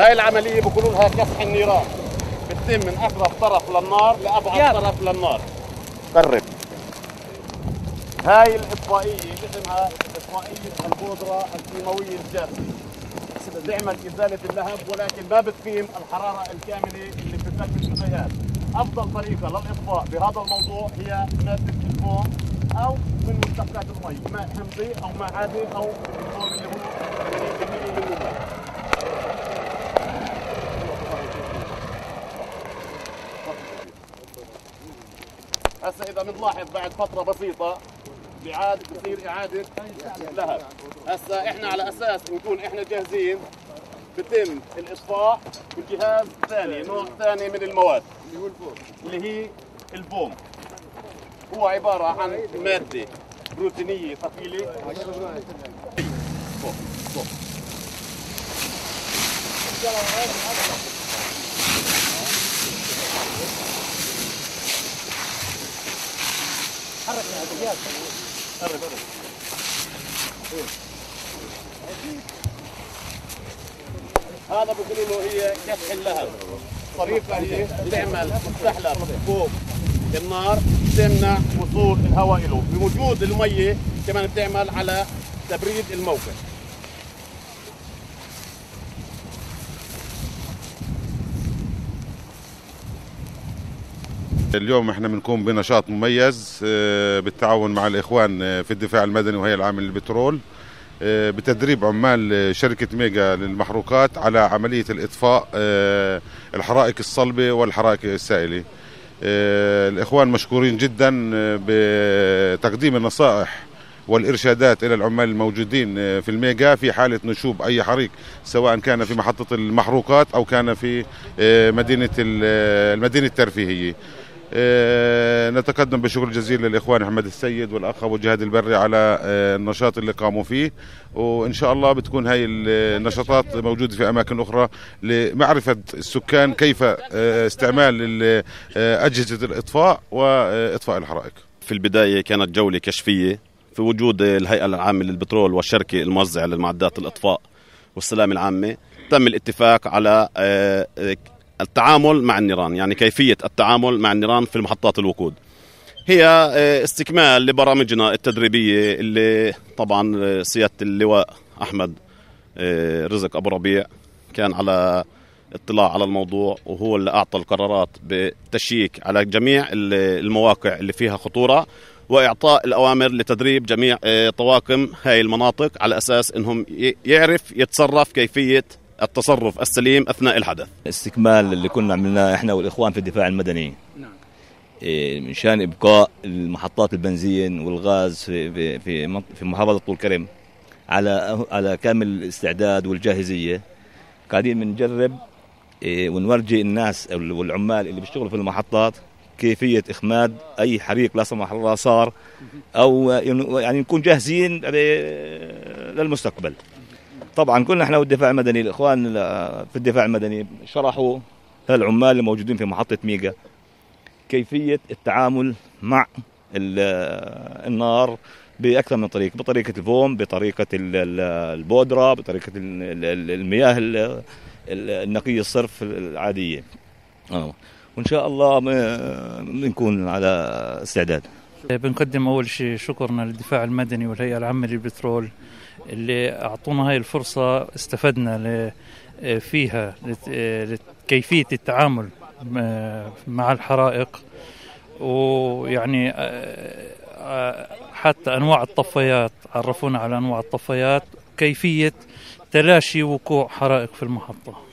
هاي العملية بقولوا لها كفح النيران. بتتم من اقرب طرف للنار لأبعد طرف للنار. قرب. هاي الاطفائيه اسمها اطفائيه البودرة الكيماوية الجافه تعمل إزالة اللهب ولكن ما بتقيم الحرارة الكاملة اللي بتسبب الغياب أفضل طريقة للإطفاء بهذا الموضوع هي ماده الفوم أو من مشتقات المي ماء حمضي أو ماء عادي أو الفوم اللي هو هسه إذا بنلاحظ بعد فترة بسيطة بيعاد بصير إعادة لهب هسه إحنا على أساس نكون إحنا جاهزين بتم الإصفاء بجهاز ثاني نوع ثاني من المواد. اللي هي الفوم هو عبارة عن مادة بروتينيه ثقيلة. هذا بيقولوا له هي كفح اللهب. طريقة هي تعمل مستحلب. فوق. النار تمنع وصول الهواء له بوجود المية كمان بتعمل على تبريد الموقع. اليوم إحنا بنقوم بنشاط مميز آه، بالتعاون مع الإخوان آه، في الدفاع المدني وهي العامل للبترول آه، بتدريب عمال شركة ميجا للمحروقات على عملية الإطفاء الحرائق الصلبة والحرائق السائلة. الإخوان مشكورين جدا بتقديم النصائح والإرشادات إلى العمال الموجودين في الميجا في حالة نشوب أي حريق سواء كان في محطة المحروقات أو كان في آه، مدينة ال- آه، آه، نتقدم بشكر جزيل للاخوان أحمد السيد والأخ أبو جهاد البري على آه، النشاط اللي قاموا فيه. وإن شاء الله بتكون هاي النشاطات موجودة في أماكن أخرى لمعرفة السكان كيف آه، استعمال ال- آه، أجهزة الإطفاء وإطفاء الحرائق. في البداية كانت جولة كشفية في وجود الهيئة العامة للبترول والشركة الموزعة للمعدات الإطفاء والسلامة العامة. تم الاتفاق على آه، آه، التعامل مع النيران يعني كيفية التعامل مع النيران في محطات الوقود. هي آه، استكمال لبرامجنا التدريبية اللي طبعا آه، سيادة اللواء أحمد آه، رزق أبو ربيع كان على اطلاع على الموضوع وهو اللي أعطى القرارات بتشييك على جميع ال- المواقع اللي فيها خطورة وإعطاء الأوامر لتدريب جميع طواقم هاي المناطق على أساس أنهم يعرف يتصرف كيفية التصرف السليم أثناء الحدث. استكمال اللي كنا عملناه إحنا والإخوان في الدفاع المدني. نعم. مشان إبقاء المحطات البنزين والغاز في في في, في محافظة طول كرم على على كامل الاستعداد والجاهزية. قاعدين بنجرب إيه، ونورجي الناس والعمال اللي بيشتغلوا في المحطات كيفية إخماد أي حريق لا سمح الله صار أو يعني نكون جاهزين إيه، للمستقبل. طبعا كنا إحنا والدفاع المدني الإخوان في الدفاع المدني شرحوا للعمال الموجودين في محطة ميجا كيفية التعامل مع ال- النار بأكثر من طريقه بطريقة الفوم بطريقة ال- ال- البودرة بطريقة ال- ال- المياه ال- ال- النقيه الصرف العادية. آه. وإن شاء الله بنكون على استعداد. بنقدم أول شيء شكرنا للدفاع المدني والهيئة العامة للبترول. اللي أعطونا هاي الفرصة استفدنا فيها كيفية التعامل مع الحرائق. ويعني آه، آه، حتى أنواع الطفايات عرفونا على أنواع الطفايات كيفية تلاشي وقوع حرائق في المحطة.